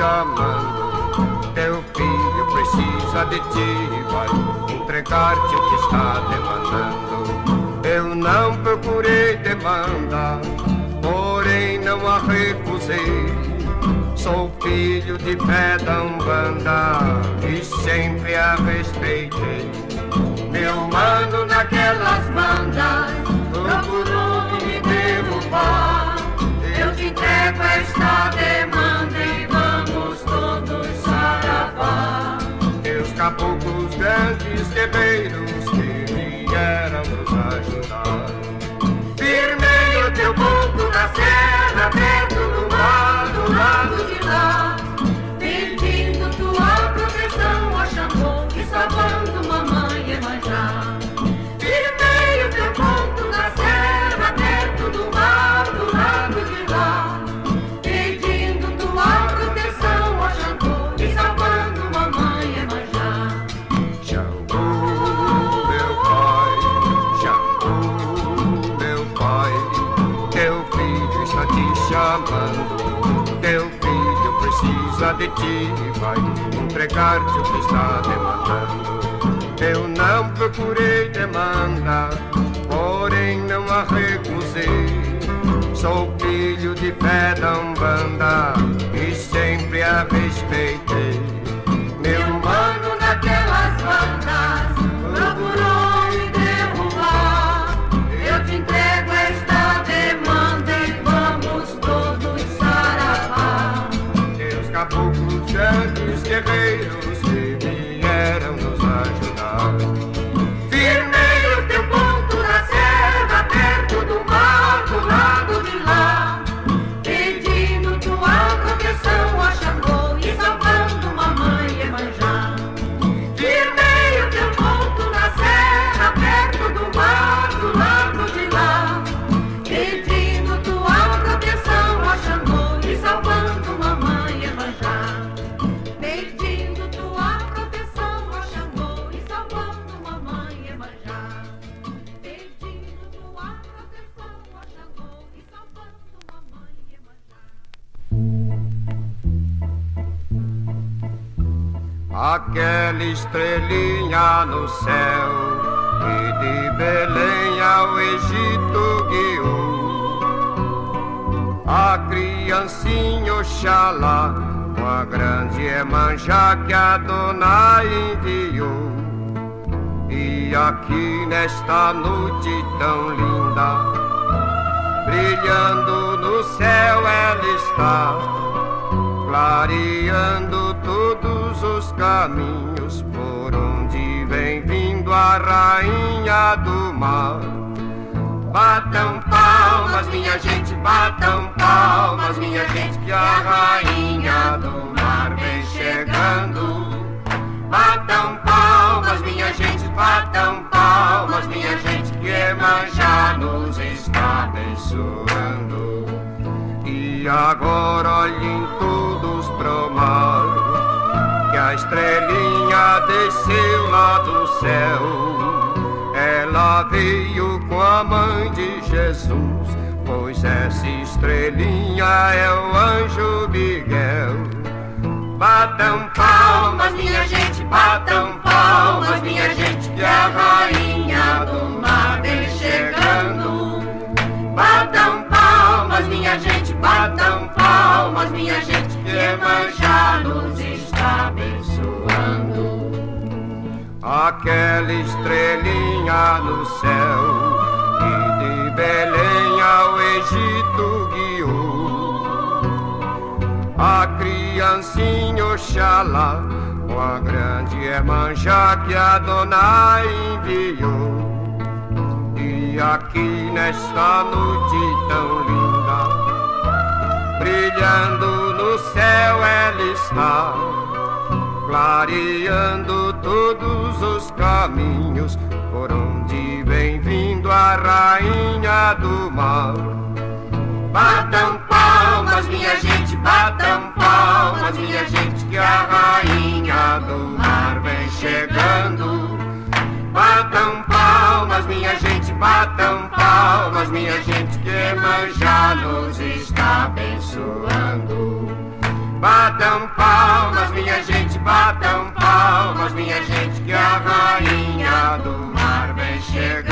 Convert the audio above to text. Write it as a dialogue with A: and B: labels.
A: chamando. Teu filho precisa de ti, vai entregar-te o que está demandando. Eu não procurei demanda, porém não a recusei. Sou filho de pé da Umbanda e sempre a respeitei. Meu mano naquelas bandas grandes guerreiros que vieram nos ajudar. Firmei o teu ponto na serra, de ti, vai entregar-te o que está demandando. Eu não procurei demanda, porém não a recusei. Sou filho de pé da Umbanda e sempre a respeitei. Aquela estrelinha no céu que de Belém ao Egito guiou a criancinha Oxalá com a grande Emanjá que a dona enviou. E aqui nesta noite tão linda, brilhando no céu ela está clareando os caminhos por onde vem vindo a rainha do mar. Batam palmas, minha gente, batam palmas, minha gente, que a rainha do mar vem chegando. Batam palmas, minha gente, batam palmas, minha gente, que Emanjá nos está abençoando. E agora olhem a estrelinha desceu lá do céu. Ela veio com a mãe de Jesus, pois essa estrelinha é o anjo Miguel. Batam palmas, minha gente, batam palmas, minha gente, que a rainha abençoando. Aquela estrelinha no céu, que de Belém ao Egito guiou. A criancinha Oxalá, com a grande Emanjá que a dona enviou. E aqui nesta noite tão linda, brilhando no céu ela está, clareando todos os caminhos por onde vem vindo a rainha do mar. Batam palmas, minha gente, batam palmas, minha gente, que a rainha do mar vem chegando. Batam palmas, minha gente, batam palmas, minha gente, que Emanjá nos está abençoando. Batam palmas, minha gente, batam palmas, minha gente, que a rainha do mar vem. Batam